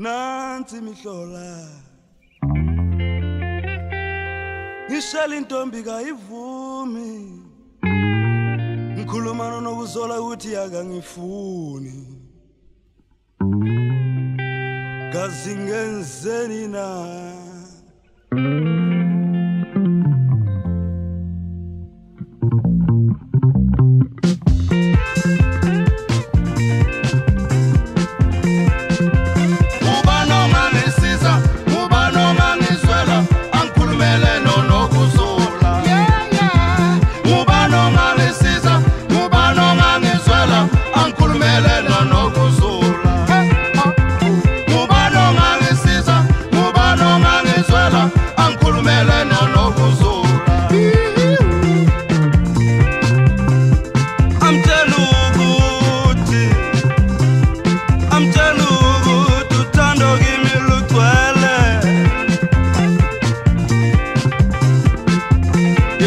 nansi mihlola ngishela intombi kayivumi. Ngikhuluma nokuzola ukuthi akangifuni kazi ngenzeni na?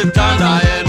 Mtanda yenu eh,